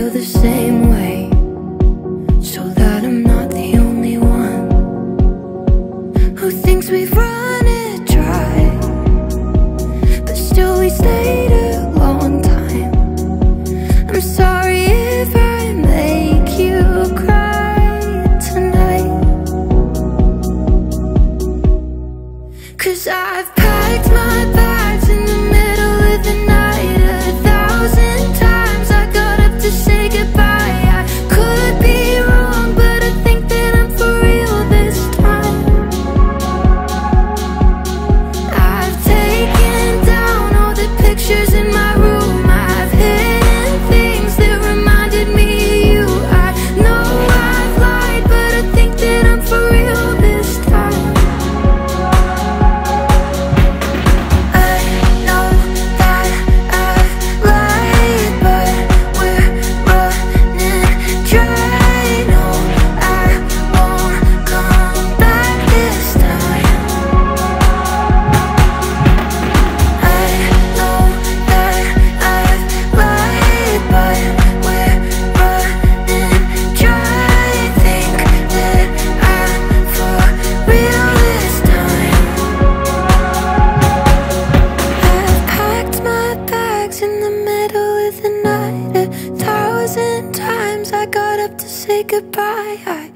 feel the same way. So that I'm not the only one Who thinks we've run it dry. But still we stayed a long time. I'm sorry if I make you cry tonight. Cause I've packed my bags In the middle of the night. A thousand times I got up to say goodbye. I